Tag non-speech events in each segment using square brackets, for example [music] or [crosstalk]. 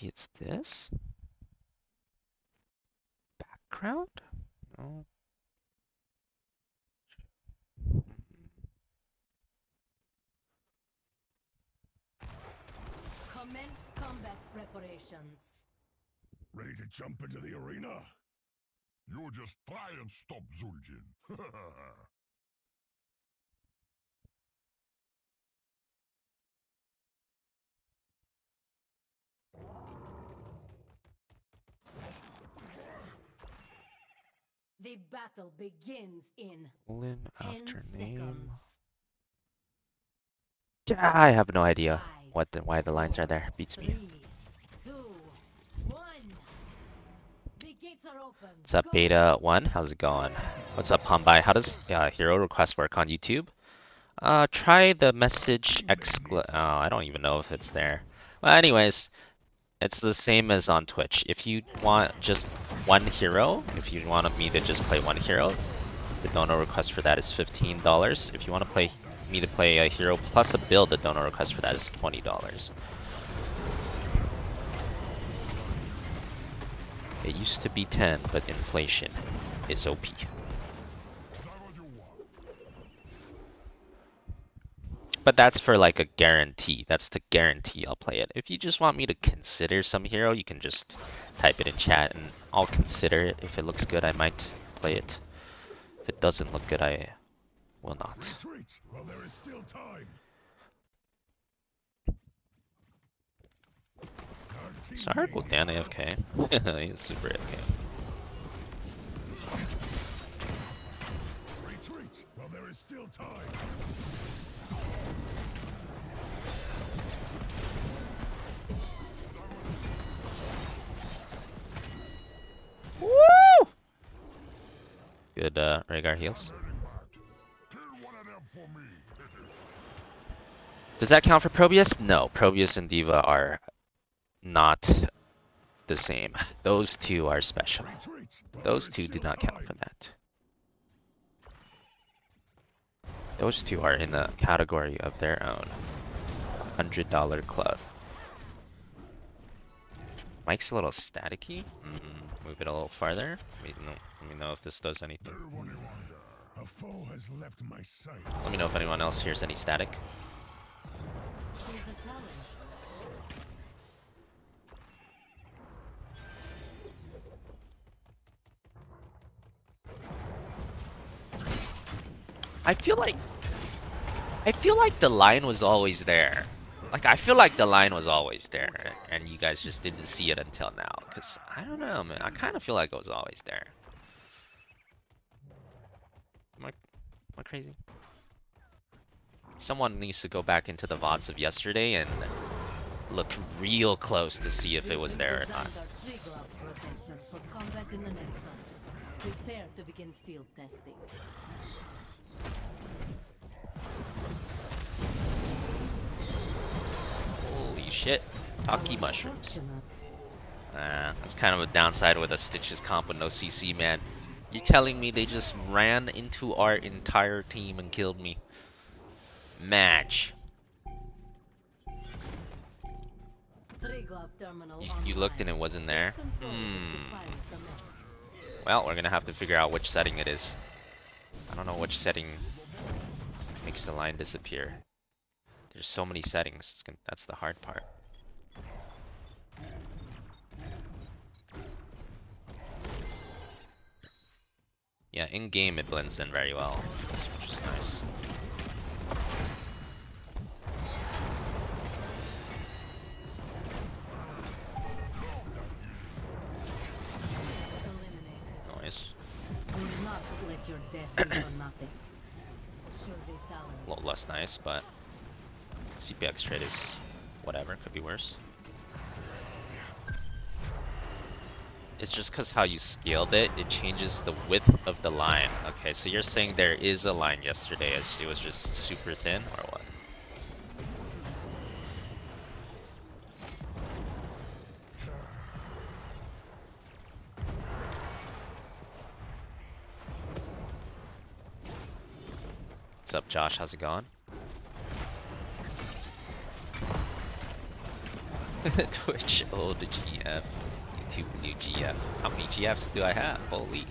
Maybe it's this? Background? No. Commence combat preparations. Ready to jump into the arena? You just try and stop Zul'jin. [laughs] The battle begins in 10 after name. I have no idea what the, why the lines are there. Beats me. Three, two, one. The gates are open. What's up, Go. Beta One? How's it going? What's up, Pombai? How does uh, hero request work on YouTube? Uh, try the message excla- Oh, I don't even know if it's there. Well, anyways, it's the same as on Twitch. If you want just one hero, if you want me to just play one hero, the donor request for that is fifteen dollars. If you want to play me to play a hero plus a build, the donor request for that is twenty dollars. It used to be 10, but inflation is OP. Is that what you want? But that's for like a guarantee. That's to guarantee I'll play it. If you just want me to consider some hero, you can just type it in chat and I'll consider it. If it looks good, I might play it. If it doesn't look good, I will not. Retreat while there is still time. Our team Sark will gains. down AFK. He's super AFK. Good uh, Rehgar heals. Does that count for Probius? No, Probius and D.Va are not the same. [laughs] Those two are special. Those two do not count for that. Those two are in a category of their own. Hundred dollar club. Mike's a little staticky. Mm, move it a little farther. Let me know, let me know if this does anything. Do what you want. A foe has left my sight. Let me know if anyone else hears any static. Choose a challenge. I feel like I feel like the line was always there. Like I feel like the line was always there, and you guys just didn't see it until now. Cause I don't know, man. I kind of feel like it was always there. Am I, am I crazy? Someone needs to go back into the VODs of yesterday and look real close to see if it was there or not. Prepare to begin field testing. Shit. Taki mushrooms. Uh, that's kind of a downside with a Stitches comp with no CC, man. You're telling me they just ran into our entire team and killed me. Match. You, you looked and it wasn't there? Hmm. Well, we're gonna have to figure out which setting it is. I don't know which setting makes the line disappear. There's so many settings. it's gon- That's the hard part. Yeah, in game it blends in very well, which is nice. Eliminated. Noise. Do not let your death [coughs] nothing. A talent. A little less nice, but CPX trade is whatever, could be worse. It's just because how you scaled it, it changes the width of the line. Okay, so you're saying there is a line yesterday, it was just super thin, or what? What's up, Josh? How's it going? [laughs] Twitch old GF. YouTube new GF. How many GFs do I have? Holy.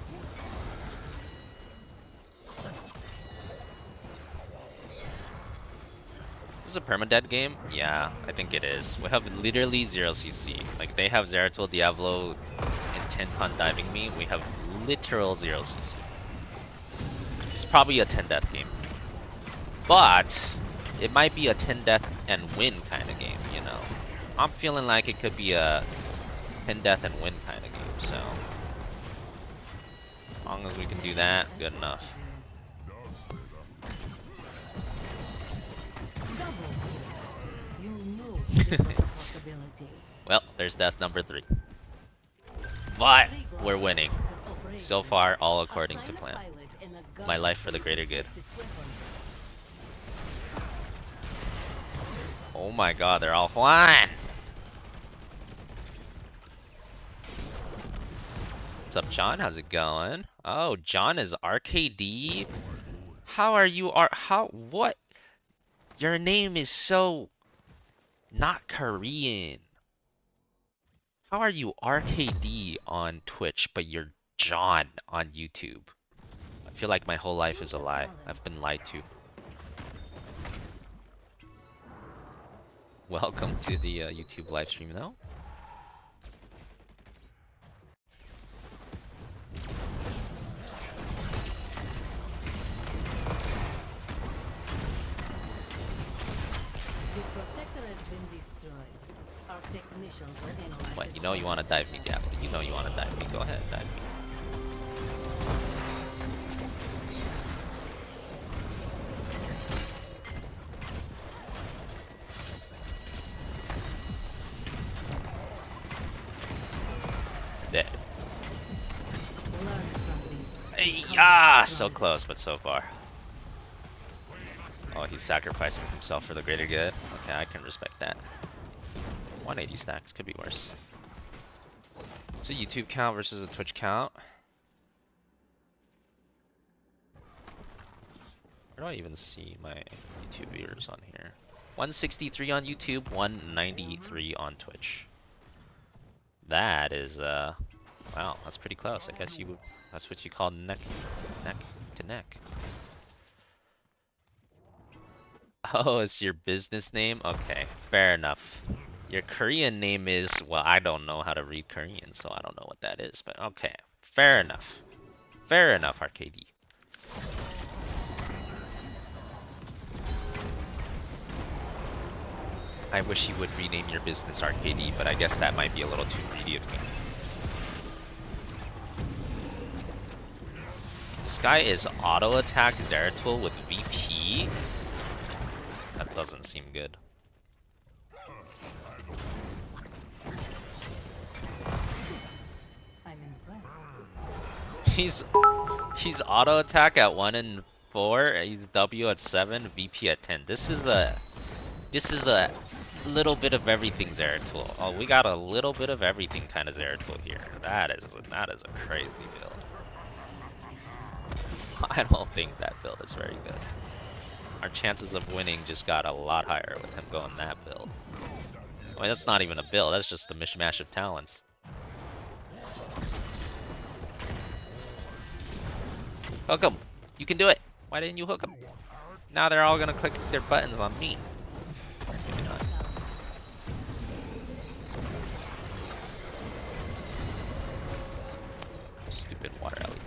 Is a permadead game? Yeah, I think it is. We have literally zero CC. Like they have Zeratul, Diablo, intent on diving me. We have literal zero CC. It's probably a 10 death game. But it might be a 10 death and win kind of game, you know. I'm feeling like it could be a pin death and win kind of game, so as long as we can do that, good enough. [laughs] Well, there's death number three. But we're winning. So far, all according to plan. My life for the greater good. Oh my god, they're all flying! What's up, John? How's it going? Oh, John is RKD? How are you R- how- what? Your name is so... not Korean. How are you RKD on Twitch, but you're John on YouTube? I feel like my whole life is a lie. I've been lied to. Welcome to the uh, YouTube live stream, though. What? You know you want to dive me, Diablo. You know you want to dive me. Go ahead, dive me. Dead. Learn from this. Hey, ah, so close, but so far. Oh, he's sacrificing himself for the greater good. Okay, I can respect that. 180 stacks could be worse. So YouTube count versus a Twitch count. Where do I even see my YouTube viewers on here? 163 on YouTube, 193 on Twitch. That is, uh, wow, that's pretty close. I guess you that's what you call neck, neck to neck. Oh, it's your business name? Okay, fair enough. Your Korean name is, well, I don't know how to read Korean, so I don't know what that is, but okay. Fair enough. Fair enough, RKD. I wish you would rename your business RKD, but I guess that might be a little too greedy of me. This guy is auto attack Zeratul with VP? That doesn't seem good. He's he's auto attack at one and four. He's W at seven, VP at ten. This is a this is a little bit of everything Zeratul. Oh, we got a little bit of everything kind of Zeratul here. That is that is a crazy build. [laughs] I don't think that build is very good. Our chances of winning just got a lot higher with him going that build. I mean, that's not even a build. That's just a mishmash of talents. Hook 'em. You can do it. Why didn't you hook 'em? Now they're all gonna click their buttons on me. Maybe not. Stupid water ellie.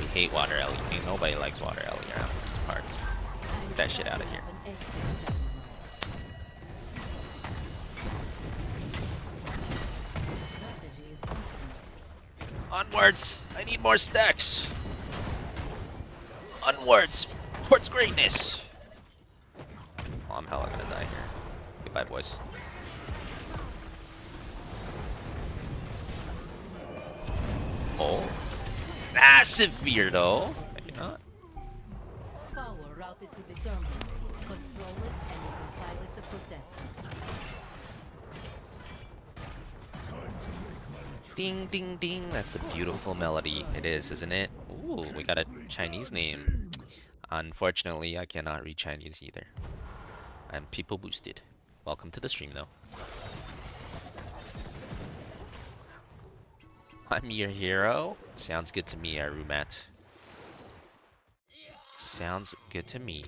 We hate water ellie. Ain't nobody likes water ellie around these parts. Get that shit out of here. Onwards! I need more stacks! Onwards! Towards greatness! Oh, I'm hella gonna die here. Goodbye, boys. Oh. Massive weirdo! Maybe not. Power routed to the terminal. Control it and you can pilot the protector. Ding ding ding, that's a beautiful melody. It is, isn't it? Ooh, we got a Chinese name. Unfortunately, I cannot read Chinese either. I'm people boosted. Welcome to the stream though. [laughs] I'm your hero? Sounds good to me, Arumat. Sounds good to me.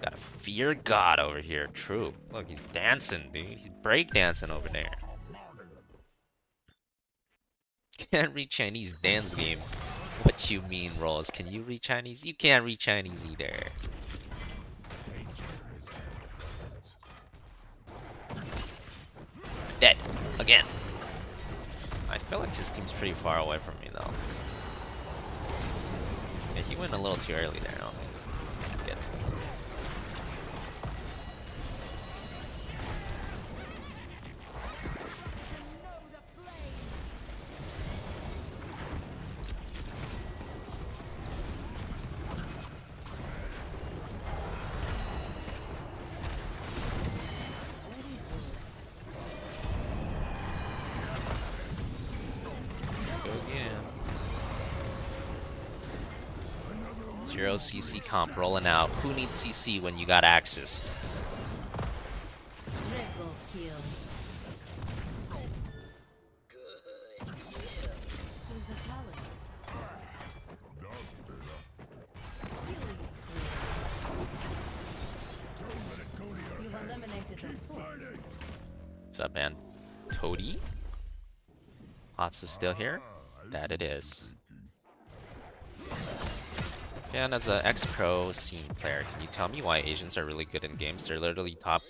Gotta fear God over here. True. Look, he's dancing, dude. He's breakdancing over there. [laughs] Can't read Chinese dance game. What you mean, Rolls? Can you read Chinese? You can't read Chinese either. Dead. Again. I feel like his team's pretty far away from me though. Yeah, he went a little too early there. Zero CC comp rolling out. Who needs CC when you got Axis? What's up, man? Toady? Hots is still here? That it is. And as an ex-pro scene player, can you tell me why Asians are really good in games? They're literally top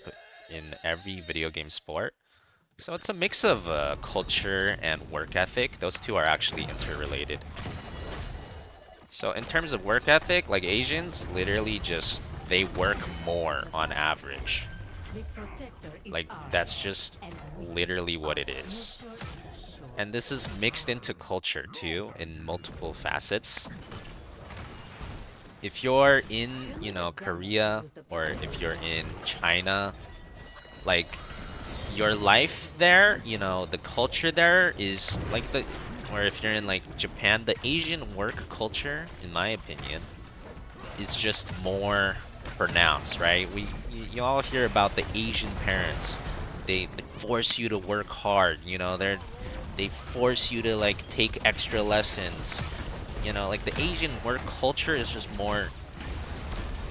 in every video game sport. So it's a mix of uh, culture and work ethic. Those two are actually interrelated. So in terms of work ethic, like Asians, literally just they work more on average. The protector is Like that's just literally what it is. neutral is assured. And this is mixed into culture too, in multiple facets. If you're in, you know, Korea, or if you're in China, like, your life there, you know, the culture there is like the, or if you're in like Japan, the Asian work culture, in my opinion, is just more pronounced, right? We, you, all hear about the Asian parents. They force you to work hard, you know, they're they force you to like take extra lessons. You know, like the Asian work culture is just more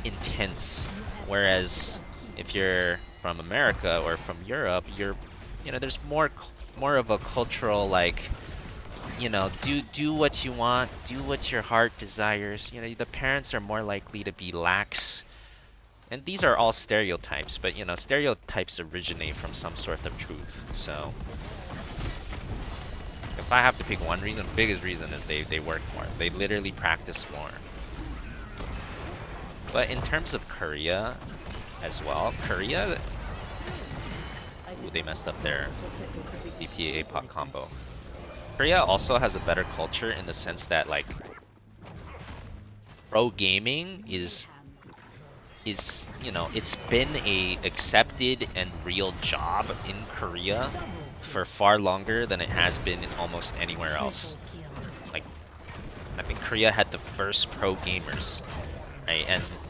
intense. Whereas if you're from America or from Europe, you're you know, there's more more of a cultural like you know, do do what you want, do what your heart desires. You know, the parents are more likely to be lax. And these are all stereotypes, but you know, stereotypes originate from some sort of truth. So if I have to pick one reason, biggest reason is they, they work more. They literally practice more. But in terms of Korea as well, Korea, ooh, they messed up their BPA APOC combo. Korea also has a better culture in the sense that like pro gaming is is you know it's been a accepted and real job in Korea for far longer than it has been in almost anywhere else. Like, I think Korea had the first pro gamers, right? And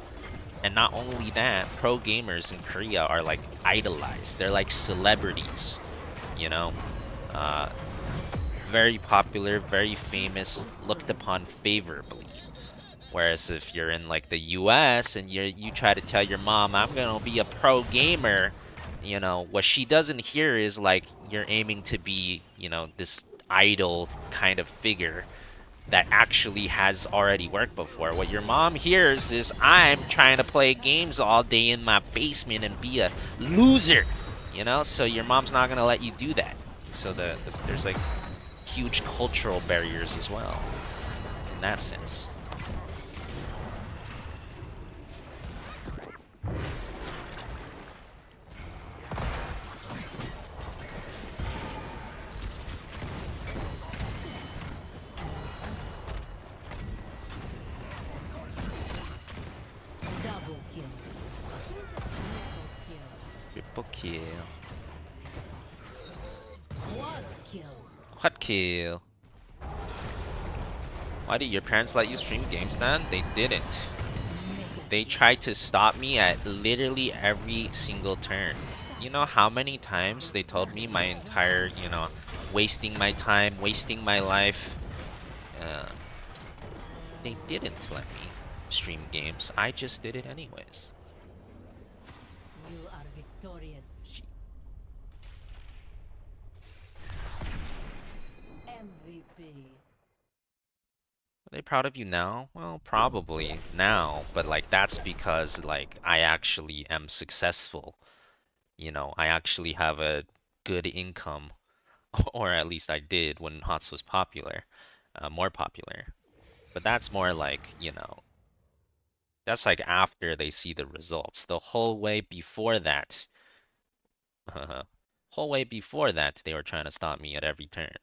and not only that, pro gamers in Korea are like idolized. They're like celebrities, you know. Uh, very popular, very famous, looked upon favorably. Whereas if you're in like the U.S. and you you try to tell your mom, "I'm gonna be a pro gamer," you know what she doesn't hear is like you're aiming to be, you know, this idol kind of figure that actually has already worked before. What your mom hears is I'm trying to play games all day in my basement and be a loser, you know. So your mom's not gonna let you do that. So the, the there's like huge cultural barriers as well in that sense. Why did your parents let you stream games then? They didn't. They tried to stop me at literally every single turn. you know how many times they told me my entire, you know, wasting my time, wasting my life. Uh, they didn't let me stream games. I just did it anyways. You are victorious. MVP. Are they proud of you now? Well, probably now, but like that's because like I actually am successful. You know, I actually have a good income, [laughs] or at least I did when HOTS was popular, uh, more popular. But that's more like, you know, that's like after they see the results. The whole way before that, [laughs] whole way before that, they were trying to stop me at every turn.